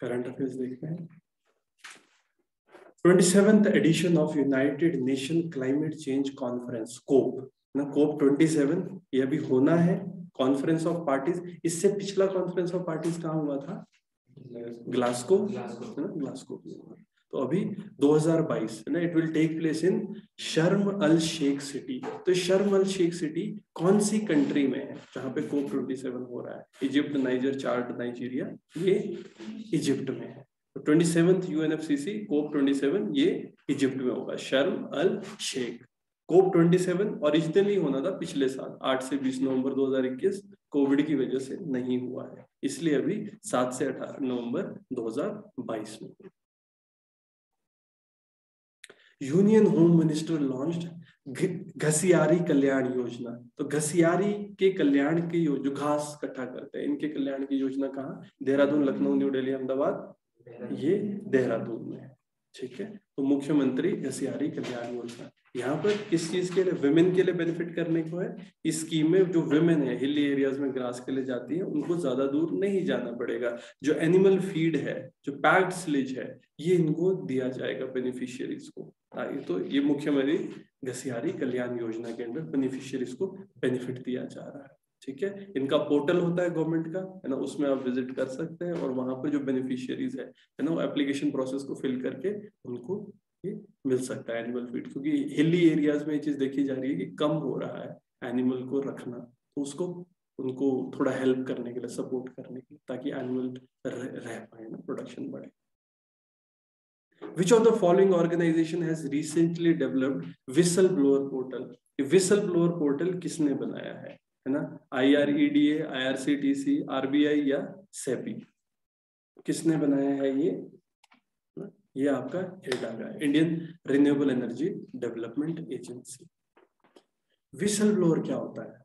Current affairs देखते हैं। Twenty seventh edition of united nation climate change conference COP ना COP twenty seven ये अभी होना है। कॉन्फ्रेंस ऑफ़ पार्टीज़ इससे पिछला कॉन्फ्रेंस ऑफ़ पार्टीज़ कहाँ हुआ था? ग्लास्को ना ग्लास्को तो अभी 2022 है ना it will take place in Sharm el Sheikh city तो शर्म अल शेख सिटी कौन सी कंट्री में है, जहाँ पे कोप 27 हो रहा है? इजिप्ट नाइजर चार्ट नाइजीरिया ये इजिप्ट में है। तो ट्वेंटी सेवंथ यूएनएफसीसी कोप 27 ये इजिप्ट में होगा शर्म अल शेख कोप 27 ओरिजिनली होना था पिछले साल 8 से 20 नवंबर 2021 कोविड की वजह से नहीं हुआ है। इसलिए अभी 7 से 18 नवंबर 2022 में। Union home minister launch Ghasiyari Kalyan Yojana तो घसियारी के कल्याण की जो घास इकट्ठा करते हैं, इनके कल्याण की योजना कहा? देहरादून, लखनऊ, न्यू दिल्ली, अहमदाबाद? ये देहरादून में ठीक है? तो मुख्यमंत्री घसियारी कल्याण योजना यहाँ पर किस चीज़ के लिए? विमेन के लिए बेनिफिट करने को है। इस स्कीम में जो विमेन है हिली एरियाज़ में ग्रास के लिए जाती है, उनको ज़्यादा दूर नहीं जाना पड़ेगा। जो एनिमल फ़ीड है, जो पैक्ड स्लिज है, ये इनको दिया जाएगा बेनिफिशियरीज को। तो ये मुख्यमंत्री घसियारी कल्याण योजना के अंदर बेनिफिशियरीज को बेनिफिट दिया जा रहा है, ठीक है? इनका पोर्टल होता है गवर्नमेंट का, है ना? उसमें आप विज़िट कर सकते हैं और वहाँ पर जो बेनिफिशियरीज है है ना? वो एप्लीकेशन प्रोसेस को फिल करके उनको ये मिल सकता है एनिमल फ़ीड क्योंकि हिली एरियाज़ में ये चीज़ देखी जा रही है कि कम हो रहा है एनिमल को रखना तो उसको उनको थोड़ा हेल्प करने के लिए सपोर्ट करने के लिए, ताकि एनिमल रह पाए ना? प्रोडक्शन बढ़े। Which of the following organization has recently developed portal? whistle blower portal किसने बनाया है? है ना? I R E D A I R C T C R B I या आपका हेडा का Indian renewable energy development agency whistle blower क्या होता है?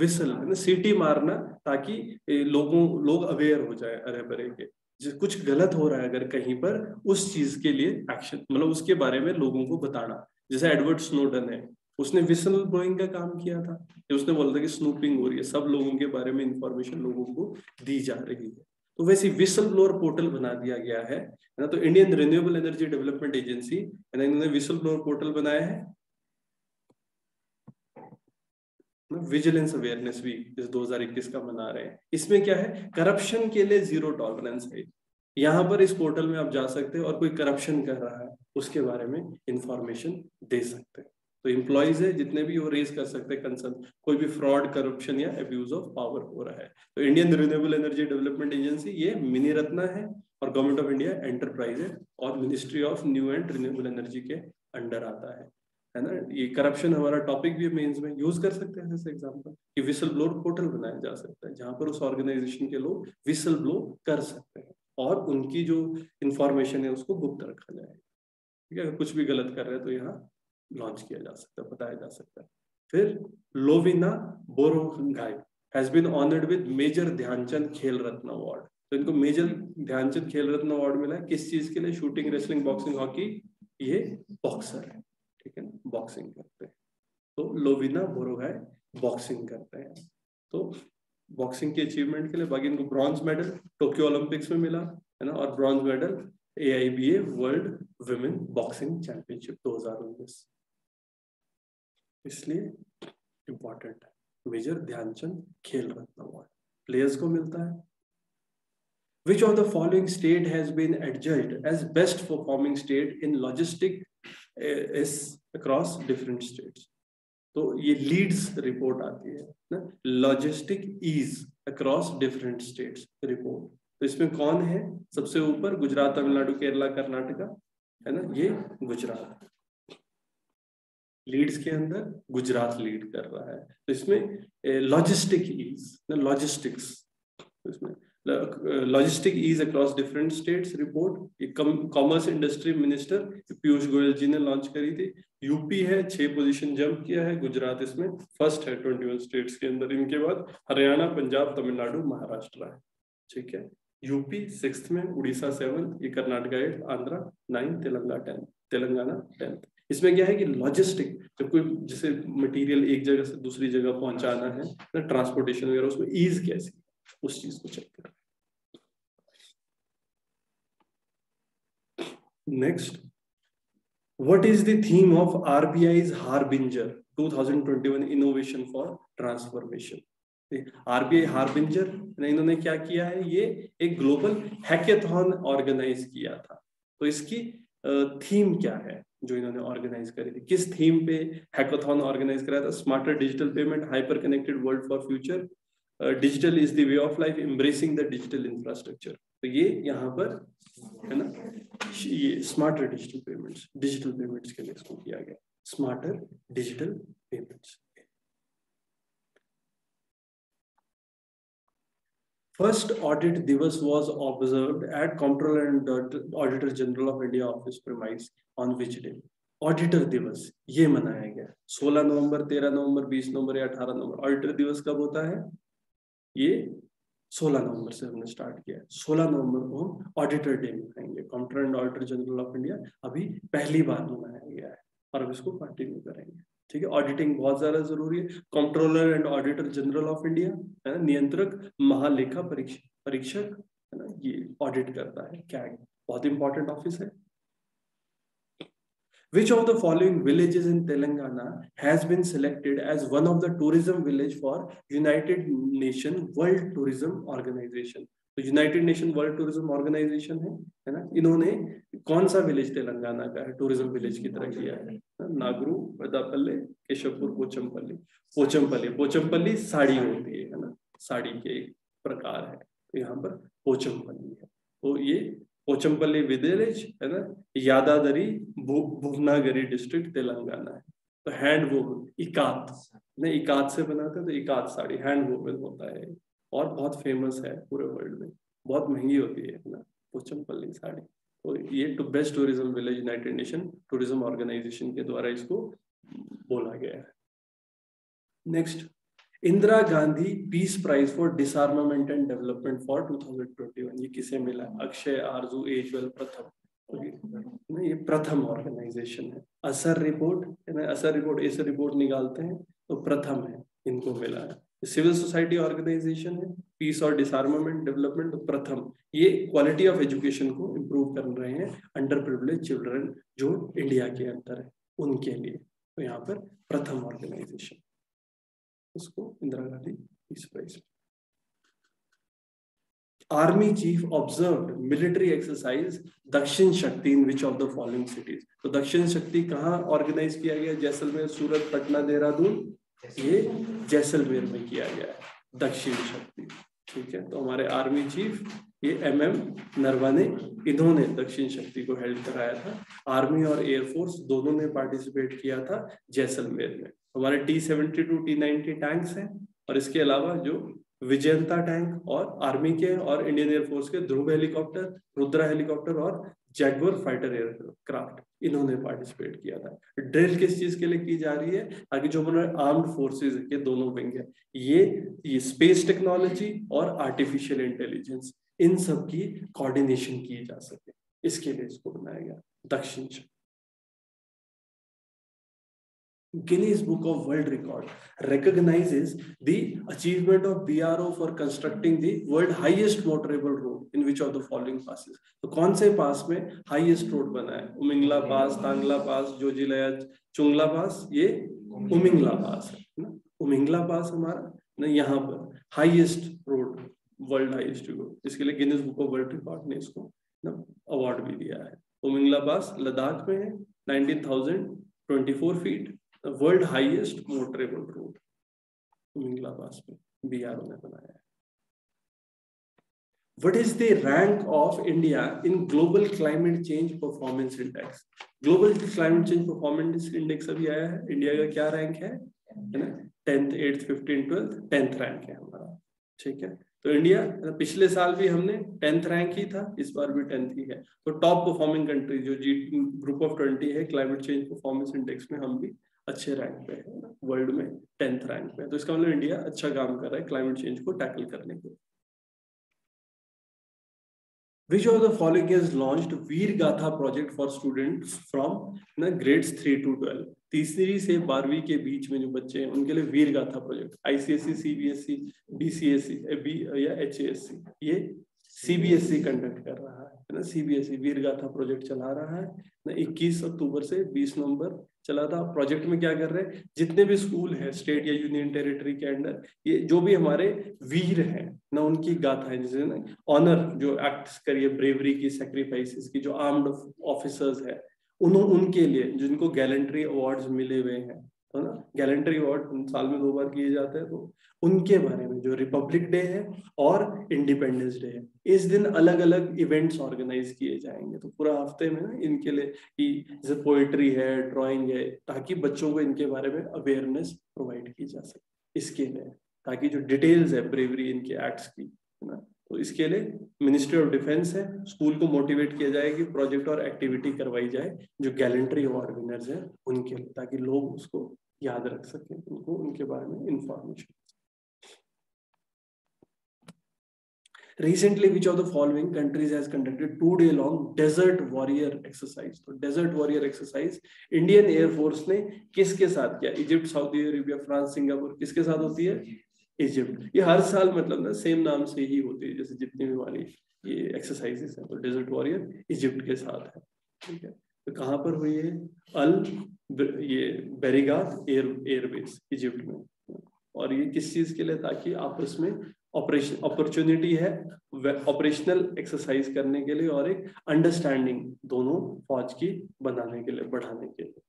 विसल सीटी मारना ताकि लोगों, लोग अवेयर हो जाए, अरे बरे के। कुछ गलत हो रहा है अगर कहीं पर, उस चीज़ के लिए एक्शन मतलब उसके बारे में लोगों को बताना। जैसे एडवर्ड स्नोडन है, उसने विसल ब्लोइंग का काम किया था उसने बोला था कि स्नूपिंग हो रही है, सब लोगों के बारे में इंफॉर्मेशन लोगों को दी जा रही है। तो वैसे विसल ब्लोअर पोर्टल बना दिया गया है ना? तो Indian renewable energy development agency इन्होंने विसल ब्लोअर पोर्टल बनाया है विजिलेंस अवेयरनेस वीक इस 2021 का मना रहे हैं। इसमें क्या है? करप्शन के लिए ज़ीरो टॉलरेंस है। यहाँ पर इस पोर्टल में आप जा सकते हैं और कोई करप्शन कर रहा है, उसके बारे में इंफॉर्मेशन दे सकते हैं। तो इम्प्लॉयज है, जितने भी वो रेज कर सकते हैं कंसर्न कोई भी फ्रॉड करप्शन या अब्यूज ऑफ़ पावर हो रहा है। तो Indian renewable energy development agency ये मिनी रत्ना है और गवर्नमेंट ऑफ़ इंडिया एंटरप्राइज है और ministry of new and renewable energy के अंडर आता है। है ना? ये करप्शन हमारा टॉपिक भी मेंस में यूज़ कर सकते हैं जैसे एग्जांपल कि विसल ब्लोर पोर्टल बनाया जा सकता है, जहाँ पर उस ऑर्गेनाइजेशन के लोग विसल ब्लो कर सकते हैं और उनकी जो इंफॉर्मेशन है उसको गुप्त रखा जाए। ठीक है? कुछ भी गलत कर रहे हैं तो यहाँ लॉन्च किया जा सकता है, बताया जा सकता है। फिर Lovlina Borgohain has been honoured with major Dhyan Chand Khel Ratna award तो इनको मेजर ध्यानचंद खेल रत्न अवार्ड मिला है। किस चीज़ के लिए? शूटिंग रेसलिंग बॉक्सिंग हॉकी ये बॉक्सर है। ठीक है ना? बॉक्सिंग करते हैं। तो लोविना बोरोगाई बॉक्सिंग करते हैं। तो बॉक्सिंग की अचीवमेंट के लिए बाकी इनको ब्रॉन्ज मेडल टोक्यो ओलंपिक्स में मिला, है ना? और bronze medal A I B A world women boxing championship दो हज़ार उन्नीस। इसलिए इंपॉर्टेंट है। Major Dhyan Chand Khel Ratna award players को मिलता है। Which of the following state has been adjudged as best performing state in logistic is across different states? तो ये लीड्स रिपोर्ट आती है, ना? Logistic ease across different states report तो इसमें कौन है? सबसे ऊपर गुजरात, तमिलनाडु, केरला, कर्नाटका, है ना? ये गुजरात। लीड्स के अंदर गुजरात लीड कर रहा है। तो इसमें लॉजिस्टिक ईज लॉजिस्टिक्स इसमें। Logistic ease across different states report commerce industry minister Piyush Goyal ji ने लॉन्च करी थी यूपी है, छह पोजीशन जंप किया है, गुजरात इसमें. फ़र्स्ट है ट्वेंटी वन स्टेट्स के अंदर, इनके बाद हरियाणा, पंजाब, तमिलनाडु, महाराष्ट्र है। ठीक है? यूपी सिक्स में, उड़ीसा सेवन ये Karnataka eight Andhra nine Telangana tenth Telangana tenth इसमें क्या है कि लॉजिस्टिक जब कोई जैसे मटेरियल एक जगह से दूसरी जगह पहुंचाना है ट्रांसपोर्टेशन वगैरह, उसमें ईज कैसी? उस चीज़ को चेक कर। Next what is the theme of RBI's Harbinger 2021 Innovation for Transformation? RBI harbinger इन्होंने क्या किया है? ये एक ग्लोबल हैकेथॉन ऑर्गेनाइज किया था। तो इसकी थीम क्या है जो इन्होंने ऑर्गेनाइज करी थी? किस थीम पे हैकाथॉन ऑर्गेनाइज कराया था? Smarter digital payment hyper connected world for future digital is the way of life embracing the digital infrastructure तो ये यहाँ पर, है ना? ये smarter digital payments digital payments के लिए इसको किया गया। Smarter digital payments First audit divas was observed at Comptroller and Auditor General of India office premise on which day? Auditor दिवस ये मनाया गया। 16 नवंबर 13 नवंबर 20 नवंबर या 18 नवंबर। ऑडिटर दिवस कब होता है? ये 16 नवंबर से हमने स्टार्ट किया 16 नवंबर को हम ऑडिटर डे मनाएँगे। Comptroller and auditor general of India अभी पहली बार मनाया गया है और अब इसको कंटिन्यू करेंगे। ठीक है? ऑडिटिंग बहुत ज़्यादा ज़रूरी है। Controller and auditor general of India है ना? नियंत्रक, महालेखा परीक्षक परीक्षक, है ना? ये ऑडिट करता है क्या है बहुत इंपॉर्टेंट ऑफ़िस है। Which of the following villages in Telangana has been selected as one of the tourism village for United Nation World Tourism Organization? तो united nation world tourism organisation है है ना? इन्होंने कौन सा विलेज तेलंगाना का है टूरिज़्म विलेज की तरह किया है? नागरू वदापल्ले केशवपुर, पोचमपल्ली। पोचमपल्ली पोचमपल्ली साड़ी होती है ना? साड़ी के एक प्रकार है तो यहाँ पर पोचमपल्ली है। तो ये पोचमपल्ली विलेज है ना? यादादरी भुवनागरी डिस्ट्रिक्ट तेलंगाना है। तो हैंड वोवन इकात। ने इकात से बनाते तो इकात साड़ी हैंड वोवन होता है। और बहुत फ़ेमस है पूरे वर्ल्ड में। बहुत महँगी होती है ना? पोचमपल्ली साड़ी। तो ये to best tourism village united nation tourism organisation के द्वारा इसको बोला गया है। Next Indira Gandhi peace prize for disarmament and development for 2021 ये किसे मिला? अक्षय आरज़ू, एजवल प्रथम। ये प्रथम ऑर्गेनाइजेशन है। असर रिपोर्ट असर रिपोर्ट ऐसे रिपोर्ट निकालते हैं तो प्रथम है, इनको मिला है। सिविल सोसाइटी ऑर्गेनाइजेशन है, पीस और डिसआर्मामेंट डेवलपमेंट प्रथम। ये क्वालिटी ऑफ़ एजुकेशन को इम्प्रूव कर रहे हैं अंडर प्रिवलेज चिल्ड्रन जो इंडिया के अंदर है, उनके लिए। तो यहाँ पर प्रथम ऑर्गेनाइजेशन उसको Indira Gandhi peace prize army chief observe military exercise Dakshin Shakti in which of the following cities तो दक्षिण शक्ति कहाँ ऑर्गेनाइज किया गया? जैसलमेर सूरत पटना देहरादून? ये जैसलमेर में किया गया है दक्षिण शक्ति ठीक है तो हमारे आर्मी चीफ ये एम एम नरवाने इन्होंने दक्षिण शक्ति को हेल्ड कराया था। आर्मी और एयरफोर्स दोनों ने पार्टिसिपेट किया था जैसलमेर में। हमारे T seventy two T ninety tanks हैं और इसके अलावा जो विजयंता टैंक और आर्मी के और इंडियन एयरफोर्स के ध्रुव हेलीकॉप्टर रुद्रा हेलीकॉप्टर और जैगवर फाइटर एयरक्राफ्ट इन्होंने पार्टिसिपेट किया था। ड्रिल किस चीज़ के लिए की जा रही है? ताकि जो हमारे आर्म्ड फोर्सेस के दोनों विंग है, ये ये स्पेस टेक्नोलॉजी और आर्टिफिशियल इंटेलिजेंस इन सब की कोऑर्डिनेशन की जा सके। इसके लिए इसको बनाया गया दक्षिण Guinness Book of World Record recognizes the achievement of BRO for constructing the world highest motorable road in which of the following passes. तो कौन से पास में हाईएस्ट रोड बना है? उमिंगला पास तांगला पास जोजिलया चुंगला पास ये उमिंगला पास है ना? उमिंगला पास हमारा ना यहाँ पर highest road world highest road इसके लिए Guinness book of world record ने इसको ना अवार्ड भी दिया है। उमिंगला पास लद्दाख में है 19,024 feet world highest motorable road Mingla pass में बीआरओ ने बनाया है what is the rank of india in global climate change performance index? Global climate change performance index अभी आया है इंडिया का क्या रैंक है है ना tenth eighth fifteen twelfth tenth rank है हमारा ठीक है तो इंडिया पिछले साल भी हमने टेंथ रैंक ही था इस बार भी टेंथ ही है तो टॉप परफॉर्मिंग कंट्री जो जी ग्रुप ऑफ़ ट्वेंटी है क्लाइमेट चेंज परफॉर्मेंस इंडेक्स में हम भी अच्छे रैंक पे है वर्ल्ड में टेंथ रैंक पे। तो इसका मतलब इंडिया अच्छा काम कर रहा है क्लाइमेट चेंज को टैकल करने के Which of the following has launched Veer Gatha project for students from ना grades थ्री टू ट्वेल्व तीसरी से बारहवीं के बीच में जो बच्चे हैं, उनके लिए वीर गाथा प्रोजेक्ट आईसीएससी सीबीएसई बीसीएसई या एचएससी ये सीबीएसई कंडक्ट कर रहा है ना? सीबीएसई वीर गाथा प्रोजेक्ट चला रहा है। ना 21 अक्टूबर से 20 नवंबर चला था। प्रोजेक्ट में क्या कर रहे हैं? जितने भी स्कूल है स्टेट या यूनियन टेरिटरी के अंडर ये जो भी हमारे वीर हैं, ना, उनकी गाथा है। जैसे ना ऑनर जो एक्ट करिए ब्रेवरी की सेक्रीफाइसेस की, जो आर्म्ड ऑफिसर्स है उन उनके लिए, जिनको गैलेंट्री अवार्ड्स मिले हुए हैं तो ना? गैलेंट्री अवार्ड साल में दो बार किए जाते हैं तो उनके बारे में जो रिपब्लिक डे है और इंडिपेंडेंस डे है, इस दिन अलग अलग इवेंट्स ऑर्गेनाइज किए जाएँगे। तो पूरा हफ़्ते में ना इनके लिए कि जैसे पोइट्री है ड्राइंग है, ताकि बच्चों को इनके बारे में अवेयरनेस प्रोवाइड की जा सके इसके लिए, ताकि जो डिटेल्स है ब्रेवरी इनके एक्ट्स की, है ना? तो इसके लिए मिनिस्ट्री ऑफ़ डिफेंस है स्कूल को मोटिवेट किया जाए कि प्रोजेक्ट और एक्टिविटी करवाई जाए, जो गैलेंट्री अवार्ड विनर्स हैं, उनके लिए, ताकि लोग उसको याद रख सकें उनको, उनके बारे में information recently, which of the following countries has conducted two day long desert warrior exercise? तो desert warrior exercise, indian air force ने किसके साथ किया? Egypt Saudi Arabia France Singapore किसके साथ होती है? इजिप्ट ये हर साल मतलब ना सेम नाम से ही होती है, जैसे जितनी भी हमारी ये एक्सरसाइजेस है तो डेजर्ट वॉरियर इजिप्ट के साथ है। ठीक है? तो कहाँ पर हुई है अल ये बेरीगाथ एयर एयरबेस इजिप्ट में। और ये किस चीज़ के लिए ताकि आपस में ऑपरेशन अपॉर्चुनिटी है ऑपरेशनल एक्सरसाइज करने के लिए और एक अंडरस्टैंडिंग दोनों फौज की बनाने के लिए, बढ़ाने के लिए।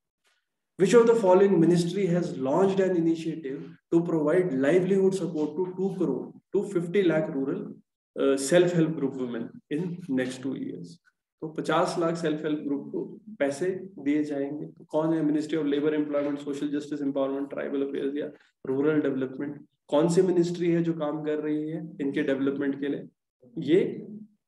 Which of the following ministry has launch an initiative to provide livelihood support to two crore two fifty lakh rural self help group women in next two years तो 50 लाख सेल्फ हेल्प ग्रुप को पैसे दिए जाएँगे। तो कौन है ministry of labour employment social justice empowerment tribal affairs या rural development कौन सी मिनिस्ट्री है जो काम कर रही है इनके डेवलपमेंट के लिए? ये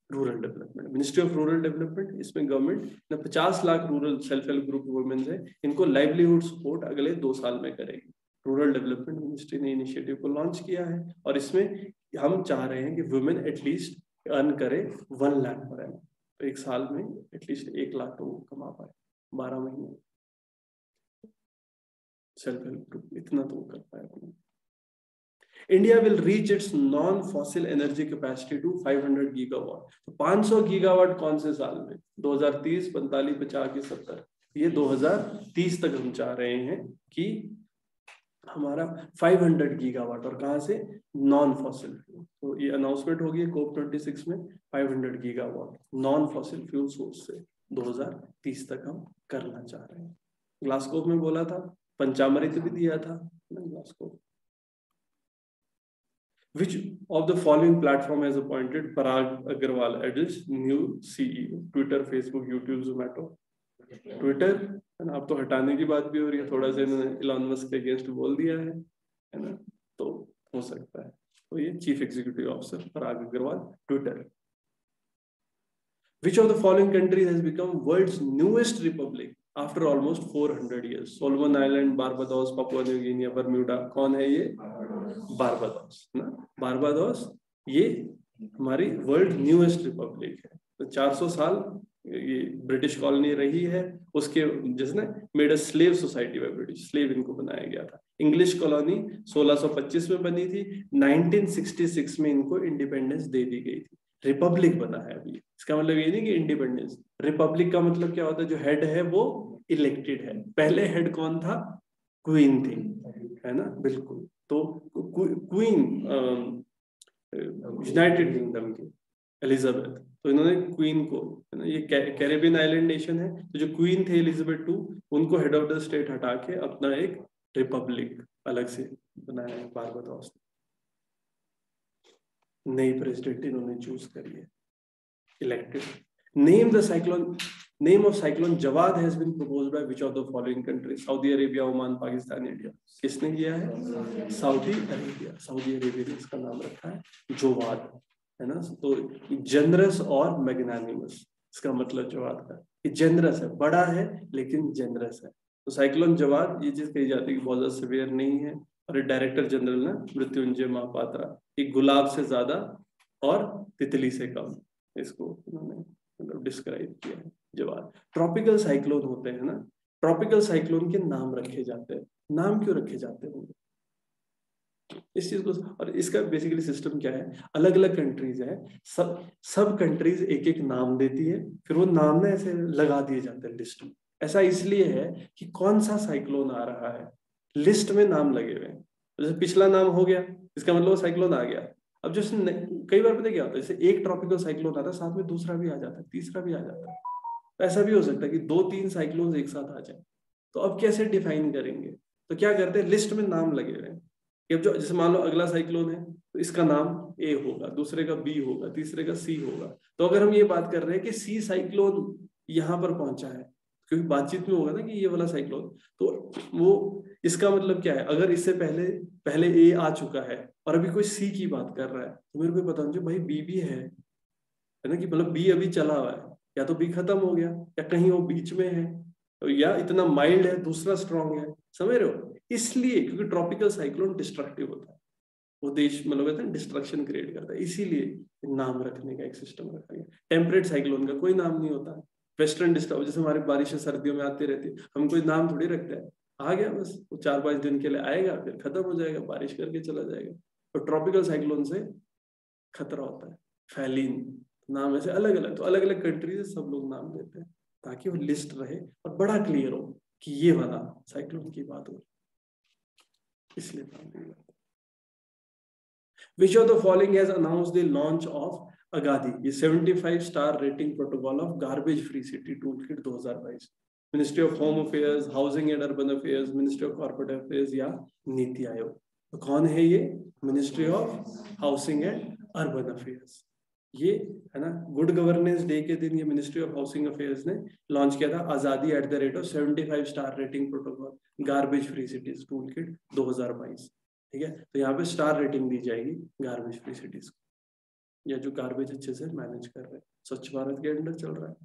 rural development ministry of rural development इसमें गवर्नमेंट ने पचास lakh rural self help group womens है, इनको लाइवलीहुड सपोर्ट अगले दो साल में करेगी। रूरल डेवलपमेंट मिनिस्ट्री ने इनिशिएटिव को लॉन्च किया है और इसमें हम चाह रहे हैं कि वुमेन एटलीस्ट अर्न करे वन लाख पर एम तो एक साल में एटलीस्ट एक लाख तो कमा पाए बारह महीने। सेल्फ हेल्प ग्रुप इतना तो कर पाए अपना। India will reach its non-fossil energy capacity to 500 gigawatt. तो 500 गीगावाट कौन से साल में? 2030, 45, 50 की 70 ये 2030 तक हम चाह रहे हैं कि हमारा 500 गीगावाट और कहा से नॉन फॉसिल फ्यूल तो ये अनाउंसमेंट होगी कोप 26 में 500 gigawatt non fossil fuel source से 2030 तक हम करना चाह रहे हैं ग्लासकोप में बोला था पंचामृत भी दिया था ग्लासकोप Which of the following platform has appointed Parag Agarwal as new CEO? Twitter, Facebook, YouTube, Zomato. Twitter है ना अब तो हटाने की बात भी हो रही है, थोड़ा सा इन्होंने इलॉन मस्क के अगेंस्ट बोल दिया है है ना? तो हो सकता है। तो ये chief executive officer Parag Agrawal Twitter Which of the following countries has become world's newest republic after almost 400 years Solomon Island Barbados Papua New Guinea Bermuda कौन है ये? बारबाडोस ना? बारबाडोस ये हमारी वर्ल्ड न्यूएस्ट रिपब्लिक है। तो 400 साल ये ब्रिटिश कॉलोनी रही है, उसके जिसने made a slave society by British slave इनको बनाया गया था। इंग्लिश कॉलोनी 1625 में बनी थी 1966 में इनको इंडिपेंडेंस दे दी गई थी। रिपब्लिक बना है अभी। इसका मतलब ये नहीं कि इंडिपेंडेंस रिपब्लिक का मतलब क्या होता है? जो हेड है, वो इलेक्टेड है। पहले हेड कौन था? क्वीन थी। है ना? बिल्कुल। तो क्वीन यूनाइटेड किंगडम की एलिजाबेथ तो इन्होंने क्वीन को ये कैरेबियन आइलैंड नेशन है तो जो क्वीन थे एलिजाबेथ टू उनको हेड ऑफ़ द स्टेट हटा के अपना एक रिपब्लिक अलग से बनाया है बारबाडोस नई प्रेसिडेंट इन्होंने चूज़ करी है elected name the cyclone name of cyclone Jawad has been proposed by which of the following countries Saudi Arabia Oman Pakistan India किसने किया है? सऊदी अरेबिया सऊदी अरेबिया ने इसका नाम रखा है जोवाद है ना? तो जनरस और मैग्नानिमस इसका मतलब जवाद का ये जनरस है, बड़ा है, लेकिन जनरस है। तो साइक्लोन जवाद ये चीज़ कही जाती है कि बहुत ज़्यादा सिवियर नहीं है, और डायरेक्टर जनरल ना, मृत्युंजय महापात्रा कि गुलाब से ज़्यादा और तितली से कम, इसको उन्होंने मतलब डिस्क्राइब किया है, जवाब। ट्रॉपिकल साइक्लोन होते हैं ना ट्रॉपिकल साइक्लोन के नाम रखे जाते हैं। नाम क्यों रखे जाते होंगे इस चीज़ को और इसका बेसिकली सिस्टम क्या है? अलग अलग कंट्रीज़ है। सब सब कंट्रीज़ एक एक नाम देती है। फिर वो नाम ना ऐसे लगा दिए जाते हैं लिस्ट में। ऐसा इसलिए है कि कौन सा साइक्लोन आ रहा है? लिस्ट में नाम लगे हुए जैसे पिछला नाम हो गया, इसका मतलब साइक्लोन आ गया। अब जैसे कई बार पता क्या होता है? जैसे एक ट्रॉपिकल साइक्लोन आता है, साथ में दूसरा भी आ जाता है, तीसरा भी आ जाता है। तो ऐसा भी हो सकता है कि दो तीन साइक्लोन एक साथ आ जाए। तो अब कैसे डिफाइन करेंगे? तो क्या करते हैं? लिस्ट में नाम लगे हुए हैं। अब जो, जैसे मान लो अगला साइक्लोन है तो इसका नाम ए होगा, दूसरे का बी होगा, तीसरे का सी होगा। तो अगर हम ये बात कर रहे हैं कि सी साइक्लोन यहाँ पर पहुँचा है, क्योंकि बातचीत में होगा ना कि ये वाला साइक्लोन तो वो इसका मतलब क्या है? अगर इससे पहले पहले ए आ चुका है और अभी कोई सी की बात कर रहा है तो मेरे को पता नहीं भाई बी भी है है ना कि मतलब बी अभी चला हुआ है, या तो बी खत्म हो गया, या कहीं वो बीच में है, या इतना माइल्ड है, दूसरा स्ट्रॉन्ग है, समझ रहे हो? इसलिए, क्योंकि ट्रॉपिकल साइक्लोन डिस्ट्रक्टिव होता है। वो देश मतलब कहते हैं डिस्ट्रक्शन क्रिएट करता है। इसीलिए नाम रखने का, एक सिस्टम रखा गया टेम्परेट साइक्लोन का कोई नाम नहीं होता। वेस्टर्न डिस्टर्ब जैसे हमारी बारिशें सर्दियों में आती रहती है, हम कोई नाम थोड़ी रखते हैं। आ गया बस, वो चार पाँच दिन के लिए आएगा, फिर खत्म हो जाएगा, बारिश करके चला जाएगा। तो ट्रॉपिकल साइक्लोन से खतरा होता है। फैलिन नाम ऐसे अलग अलग तो अलग अलग कंट्रीज़ सब लोग नाम देते हैं, ताकि वो लिस्ट रहे और बड़ा क्लियर हो कि ये वाला साइक्लोन की बात हो। इसलिए दिया Which of the following has announced the launch of Agadi, ये 75 star rating protocol of garbage free city toolkit 2022 ministry of home affairs housing and urban affairs ministry of corporate affairs या नीति आयोग तो कौन है ये? Ministry of housing and urban affairs ये, है ना good governance day के दिन ये मिनिस्ट्री ऑफ़ हाउसिंग अफेयर्स ने लॉन्च किया था आज़ादी at the rate of 75 star rating protocol garbage free cities tool kit दो ठीक है? तो यहाँ पे स्टार रेटिंग दी जाएगी गार्बेज फ्री सिटीज़ को या जो गार्बेज अच्छे से मैनेज कर रहे हैं। स्वच्छ भारत के अंडर चल रहा है।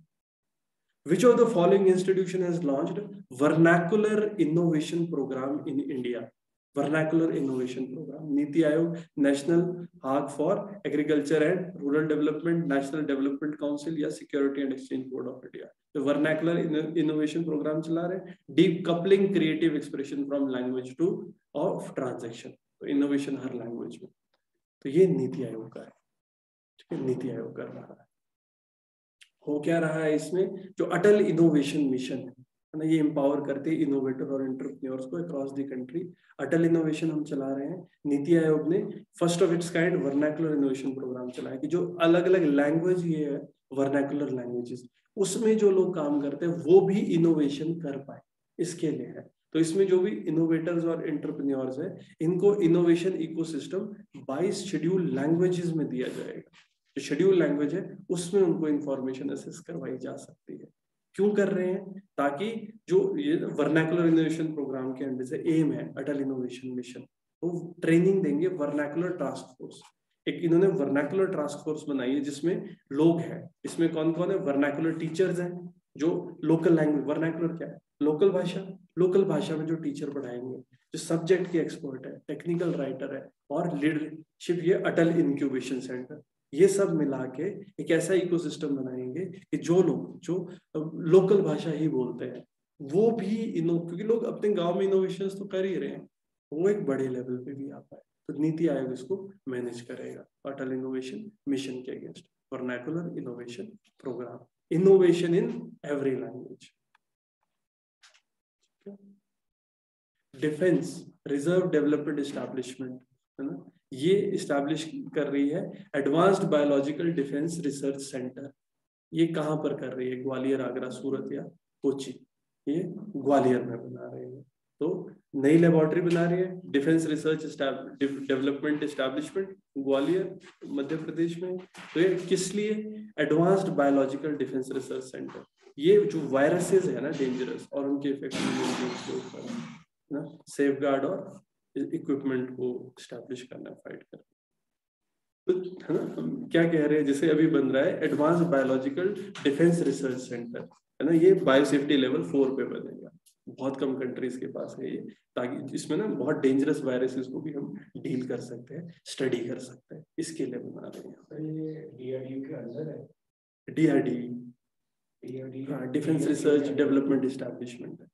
Which of the following institution has launched vernacular innovation program in India? Vernacular innovation program. Niti Aayog, National Hawk for Agriculture and Rural Development, National Development Council या Security and Exchange Board of India. तो vernacular innovation programme चला रहे deep coupling creative expression from language to of transaction तो innovation हर language में तो ये नीति आयोग का है ठीक है नीति आयोग कर रहा है हो क्या रहा है इसमें जो अटल इनोवेशन मिशन है ना ये एम्पावर करते हैं इनोवेटर और एंटरप्रेन्योर्स को across the country Atal innovation हम चला रहे हैं। नीति आयोग ने first of its kind vernacular innovation programme चलाया कि जो अलग अलग लैंग्वेज ये है वर्नैकुलर लैंग्वेजेस उसमें जो लोग काम करते हैं, वो भी इनोवेशन कर पाए, इसके लिए है। तो इसमें जो भी इनोवेटर्स और एंटरप्रेन्योर्स है, इनको इनोवेशन इकोसिस्टम 22 शेड्यूल लैंग्वेजेस में दिया जाएगा। जो शेड्यूल लैंग्वेज है, उसमें उनको इंफॉर्मेशन असेस करवाई जा सकती है। क्यों कर रहे हैं? ताकि जो ये वर्नैकुलर इनोवेशन प्रोग्राम के अंदर से एम है, अटल इनोवेशन मिशन तो ट्रेनिंग देंगे वर्नैकुलर टास्क फोर्स एक इन्होंने वर्नैकुलर टास्क फोर्स बनाई है जिसमें लोग हैं। इसमें कौन कौन है? वर्नैकुलर टीचर्स हैं, जो लोकल लैंग्वेज वर्नैकुलर क्या है? लोकल भाषा। लोकल भाषा में जो टीचर पढ़ाएँगे, जो सब्जेक्ट के एक्सपर्ट है टेक्निकल राइटर है, और लीडरशिप ये अटल इंक्यूबेशन सेंटर ये सब मिला के एक ऐसा इकोसिस्टम बनाएँगे कि जो लोग, जो लोकल भाषा ही बोलते हैं, वो भी इनो, क्योंकि लोग अपने गाँव में इनोवेशन तो कर ही रहे हैं, वो एक बड़े लेवल पे भी आ पाए। तो नीति आयोग इसको मैनेज करेगा। अटल इनोवेशन मिशन के against vernacular innovation programme innovation in every language defence reserve development establishment है ना? ये स्टैब्लिश कर रही है advanced biological defence research centre ये कहाँ पर कर रही है? ग्वालियर, आगरा, सूरत या कोची ये ग्वालियर में बना रही है। तो नई लेबोरेटरी बना रही है। Defence research development establishment Gwalior, Madhya Pradesh में। तो ये किस लिए? Advanced biological defence research centre ये जो वायरसेस है ना डेंजरस और उनके इफ़ेक्ट ना? सेफ़ और इक्विपमेंट को स्टैब्लिश करना फाइट करना। तो है ना हम क्या कह रहे हैं जैसे अभी बन रहा है advance biological defence research centre है ना ये बायोसेफ्टी लेवल फोर पे बनेगा। बहुत कम कंट्रीज़ के पास है ये ताकि इसमें ना बहुत डेंजरस वायरसेस को भी हम डील कर सकते हैं स्टडी कर सकते हैं इसके लिए बना रहे हैं। ये डीआरडीओ के अंदर है? DRD defence research development establishment है।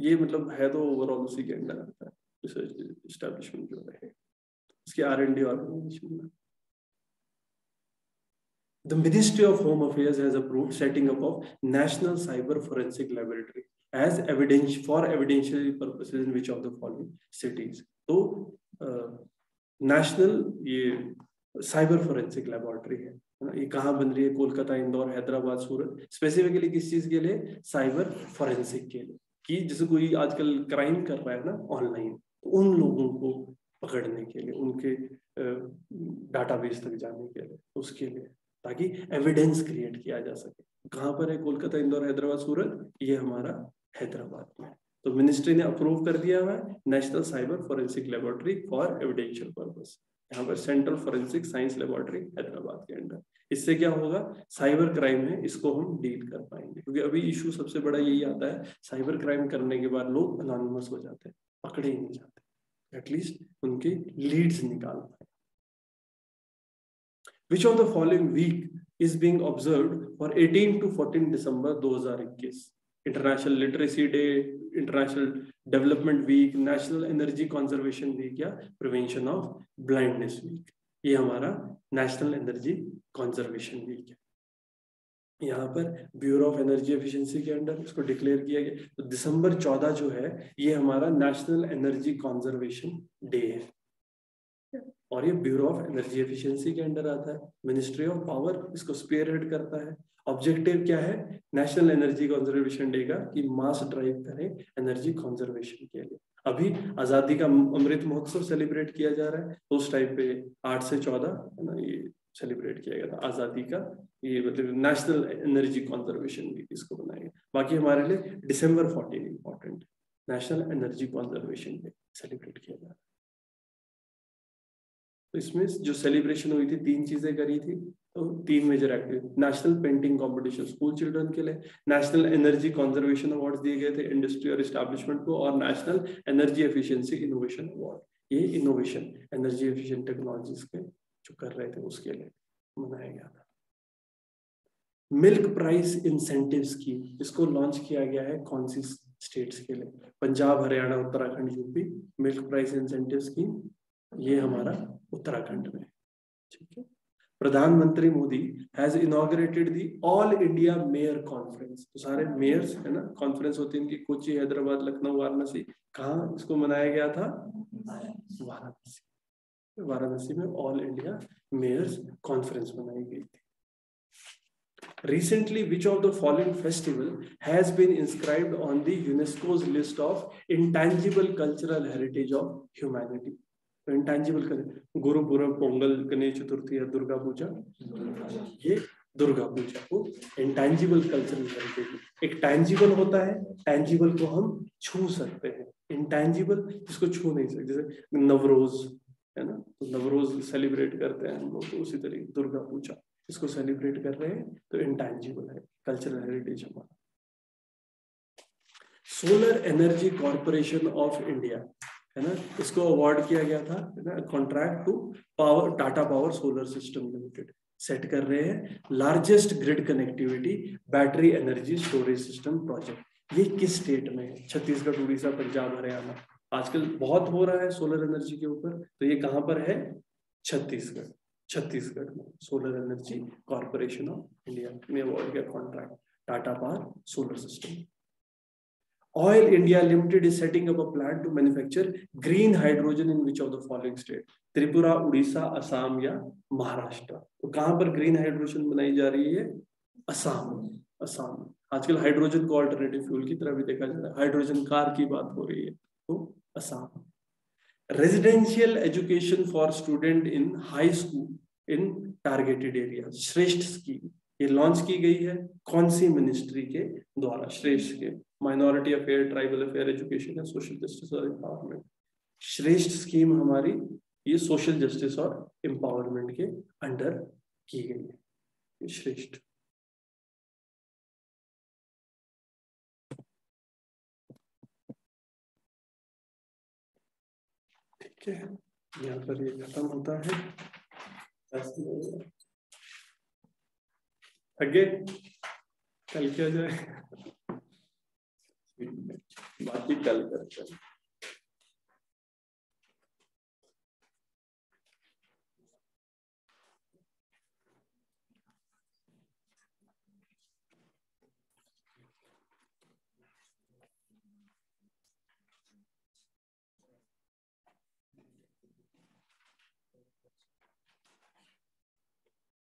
ये मतलब है तो ओवरऑल उसी के अंडर आता है रिसर्च इस्टेब्लिशमेंट जो है इसके आर एंड डी ऑर्गेनाइजेशन में The Ministry of Home Affairs has approved setting up of National Cyber Forensic Laboratory as evidence for evidential purposes in which of the following cities. तो national ये cyber forensic laboratory है ये कहाँ बन रही है Kolkata Indore Hyderabad Surat specifically किस चीज़ के लिए साइबर फोरेंसिक के लिए कि जैसे कोई आजकल क्राइम कर रहा है ना ऑनलाइन तो उन लोगों को पकड़ने के लिए, उनके डाटाबेस तक जाने के लिए, उसके लिए, ताकि एविडेंस क्रिएट किया जा सके। कहाँ पर है कोलकाता, इंदौर, हैदराबाद, सूरत? ये हमारा हैदराबाद में। तो मिनिस्ट्री ने अप्रूव कर दिया हुआ है national cyber forensic laboratory for evidential purpose यहाँ पर central forensic science laboratory Hyderabad के अंडर इससे क्या होगा? साइबर क्राइम है, इसको हम डील कर पाएँगे। क्योंकि अभी इशू सबसे बड़ा यही आता है, साइबर क्राइम करने के बाद लोग अनोनमस हो जाते हैं, पकड़े ही नहीं जाते एटलीस्ट उनके लीड्स निकाल which of the following week is being observe for eighteen to fourteen December दो international literacy day international development week national energy conservation week या प्रिवेंशन ऑफ़ ब्लाइंडनेस वीक ये हमारा नेशनल एनर्जी कंजर्वेशन वीक है। यहाँ पर bureau of energy efficiency के under इसको declare किया गया। तो दिसंबर 14 जो है, ये हमारा नेशनल एनर्जी कंजर्वेशन डे है। और ये ब्यूरो ऑफ़ एनर्जी एफिशिएंसी के अंडर आता है। मिनिस्ट्री ऑफ़ पावर इसको स्पेयर हेड करता है। ऑब्जेक्टिव क्या है? नेशनल एनर्जी कंजर्वेशन डे का कि मास ड्राइव करें एनर्जी कंजर्वेशन के लिए। अभी आज़ादी का अमृत महोत्सव सेलिब्रेट किया जा रहा है तो उस टाइप पे आठ से चौदह है ना, ये सेलिब्रेट किया गया था आज़ादी का। ये मतलब नेशनल एनर्जी कंजर्वेशन वीक इसको बनाएँगे बाकी हमारे लिए December fourteen important national energy conservation day celebrate किया जा रहा है। तो इसमें जो सेलिब्रेशन हुई थी, तीन चीज़ें करी थी। तीन major activity national painting competition school children के लिए नेशनल एनर्जी कंजर्वेशन अवार्ड दिए गए थे इंडस्ट्री और इस्टेब्लिशमेंट को और national energy efficiency innovation award ये इनोवेशन एनर्जी एफिशिएंट टेक्नोलॉजीज़ के जो कर रहे थे उसके लिए मनाया गया था। मिल्क प्राइस इंसेंटिव स्कीम इसको लॉन्च किया गया है कौन सी स्टेट्स के लिए? Punjab, Haryana, Uttarakhand, UP milk price incentive scheme ये हमारा उत्तराखंड में ठीक है? प्रधानमंत्री Modi has inaugurated the all India mayor conference तो सारे मेयर्स है ना? कॉन्फ्रेंस होती है इनकी कोची हैदराबाद लखनऊ वाराणसी। कहा इसको मनाया गया था? वाराणसी। वाराणसी में ऑल इंडिया मेयर्स कॉन्फ्रेंस बनाई गई थी। Recently, which of the following festival has been inscribed on the UNESCO's list of intangible cultural heritage of humanity? Intangible करें। गुरु पूर्व पोंगल, गणेश चतुर्थी या दुर्गा पूजा। ये दुर्गा पूजा को इंटेंजिबल कल्चरल हेरिटेज एक टैंजिबल होता है टैंजिबल को हम छू सकते हैं। इंटेंजिबल जिसको छू नहीं सकते, जैसे नवरोज, है ना? तो नवरोज सेलिब्रेट करते हैं हम लोग तो उसी तरीके दुर्गा पूजा इसको सेलिब्रेट कर रहे हैं तो इंटेंजिबल है कल्चरल हेरिटेज हमारा। Solar energy corporation of India है ना? इसको अवार्ड किया गया था contract to power Tata power solar system limited set कर रहे हैं largest grid connectivity battery energy storage system project ये किस स्टेट में है? छत्तीसगढ़, उड़ीसा, पंजाब, हरियाणा। आजकल बहुत हो रहा है सोलर एनर्जी के ऊपर। तो ये कहाँ पर है? छत्तीसगढ़। छत्तीसगढ़ में solar energy corporation of India में अवार्ड किया contract Tata power solar system Oil India Limited is setting up a plant to manufacture green hydrogen in which of the following state? Tripura Orissa Assam या महाराष्ट्र तो कहाँ पर green hydrogen बनाई जा रही है? असम असम आजकल हाइड्रोजन को अल्टरनेटिव फ्यूल की तरह भी देखा जा रहा है। हाइड्रोजन कार की बात हो रही है। तो Assam residential education for student in high school in targeted area SHRESHTA scheme ये लॉन्च की गई है कौन सी मिनिस्ट्री के द्वारा? श्रेष्ठ के। Minority affair tribal affair education and social justice और एम्पावरमेंट श्रेष्ठ स्कीम हमारी ये सोशल जस्टिस और एम्पावरमेंट के अंडर की गई है। श्रेष्ठ। ठीक है। यहाँ पर ये खत्म होता है। आगे। कल क्या जाए। बाकी कल करते हैं।